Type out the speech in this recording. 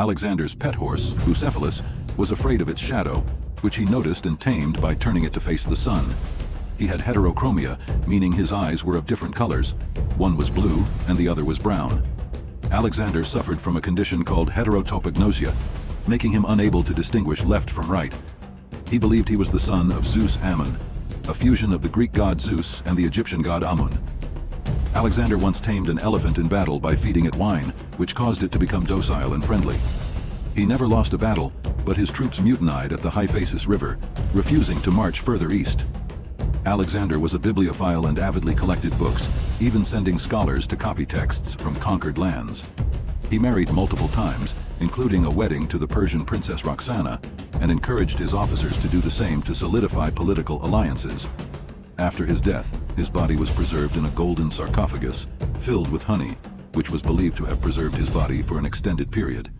Alexander's pet horse, Bucephalus, was afraid of its shadow, which he noticed and tamed by turning it to face the sun. He had heterochromia, meaning his eyes were of different colors. One was blue and the other was brown. Alexander suffered from a condition called heterotopagnosia, making him unable to distinguish left from right. He believed he was the son of Zeus Ammon, a fusion of the Greek god Zeus and the Egyptian god Amun. Alexander once tamed an elephant in battle by feeding it wine, which caused it to become docile and friendly. He never lost a battle, but his troops mutinied at the Hyphasis River, refusing to march further east. Alexander was a bibliophile and avidly collected books, even sending scholars to copy texts from conquered lands. He married multiple times, including a wedding to the Persian princess Roxana, and encouraged his officers to do the same to solidify political alliances. After his death, his body was preserved in a golden sarcophagus filled with honey, which was believed to have preserved his body for an extended period.